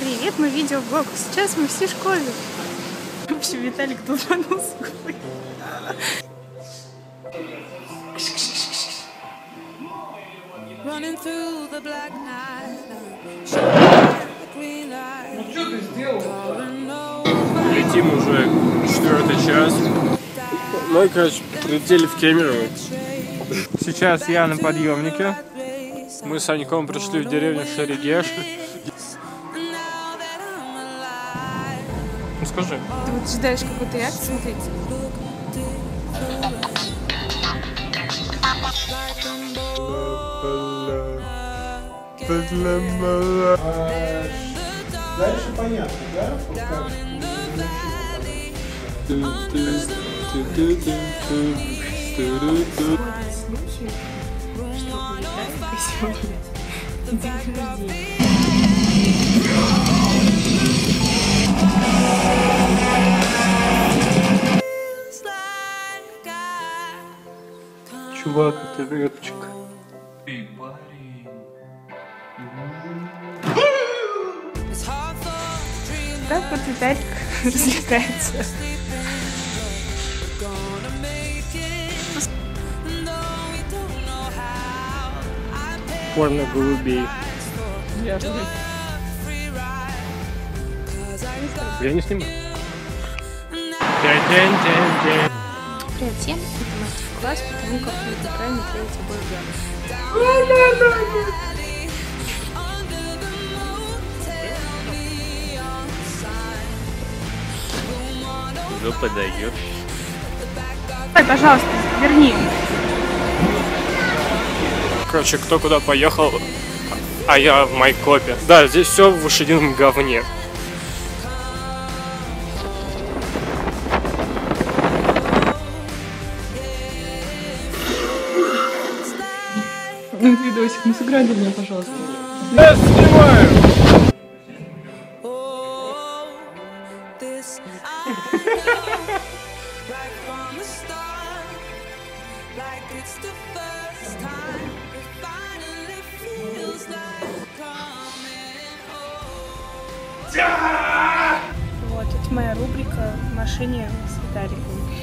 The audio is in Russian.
Привет, мы видеоблог. Сейчас мы все в школе. В общем, Виталик с губы. Running through the black night. Green light. Летим уже четвертый час. Мы, короче, прилетели в Кемерово. Сейчас я на подъемнике. Мы с Саньком пришли в деревню Шерегеш. Ну скажи. Ты вот ждаешь какой-то реакции, смотрите. Дальше понятно, да? Вот как? Ходят слухи, что у Виталика сегодня день рождения. Чувак, это рэпчик. A dream Так вот Виталик развлекается. Порно голубей. Я не снимаю. Привет всем, это мастер класс, потому как мы играем на третий бой в Ну подаешь. Ой, пожалуйста, верни. Короче, кто куда поехал, а я в Майкопе. Да, здесь все в лошадином говне. Ну, видосик, ну сыграй для меня, пожалуйста. Я снимаю! Вот, это моя рубрика в машине с Виталиком.